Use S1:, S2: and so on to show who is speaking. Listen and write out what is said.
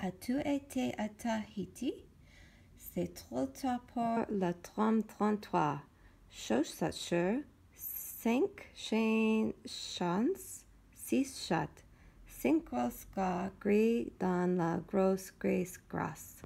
S1: As-tu été à Tahiti? C'est trop tard pour le tram 33. Chose sûr, cinq chances, six chats, cinq grosses gris dans la grosse grise grasse.